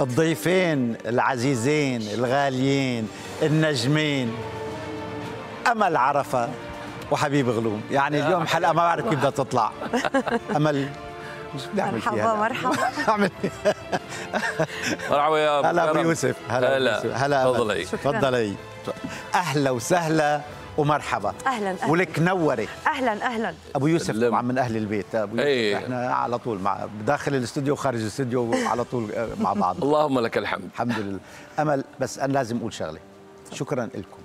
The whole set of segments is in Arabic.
الضيفين العزيزين الغاليين النجمين. امل عرفه وحبيب غلوم. يعني اليوم حلقة ما بعرف كيف بدها تطلع. أمل مش بدي أعمل مرحبا مرحبا. مرحبا يا هلا أبو. يوسف. هلا هلا. تفضلي. تفضلي. أهلا وسهلا. ومرحبا. أهلا أهلا. ولك نوري. أهلا أهلا. أبو يوسف. طبعا من أهل البيت. أبو يوسف إيه. إحنا على طول مع داخل الاستوديو وخارج الاستوديو على طول آه، مع بعض. اللهم لك الحمد. الحمد لله. أمل بس أنا لازم أقول شغلة. شكرا لكم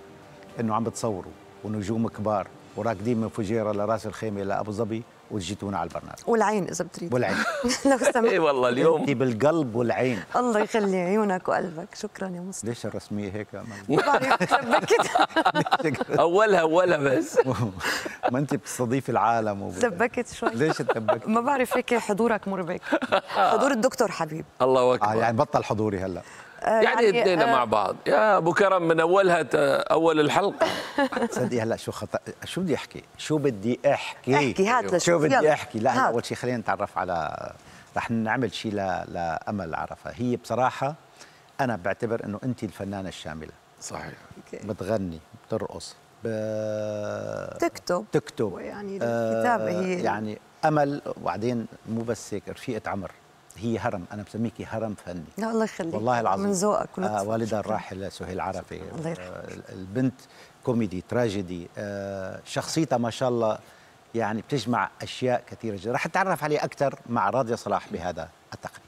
إنه عم بتصوروا ونجوم كبار. وراكدين من فجيرة لراس الخيمة لابو ظبي وجيتونا على البرنامج. والعين إذا بتريد. والعين. لو اي سمحت والله انت اليوم بالقلب والعين. الله يخلي عيونك وقلبك. شكرا يا مصطفى. ليش الرسمية هيك ما بعرف أولها أولها بس. ما انت بتستضيفي العالم وب... سبكت شوي. ليش تدبكت ما بعرف هيك حضورك مربك حضور الدكتور حبيب. الله أكبر. يعني بطل حضوري هلأ. آه، يعني اثنين آه، مع بعض. يا أبو كرم من أولها أول الحلقة. تصدقي هلا شو خطأ شو بدي أحكي؟ شو بدي أحكي؟ احكي هات لشوف. شو بدي. أحكي؟ لا هلا. أول شيء خلينا نتعرف على رح نعمل شيء ل... لأمل عرفة. هي بصراحة أنا بعتبر إنه انت الفنانة الشاملة. صحيح. بتغني بترقص ب... تكتب. تكتب. يعني آه، الكتابة هي يعني أمل وبعدين مو بس هيك رفيقة عمر. هي هرم أنا بسميكي هرم فني لا الله يخليك والله العظيم من ذوقك آه. والدها. الراحل سهيل عرفي الله. آه البنت كوميدي تراجيدي آه شخصيتها ما شاء الله يعني بتجمع أشياء كثيرة جدا رح أتعرف عليه أكثر مع راضيه صلاح بهذا التقديم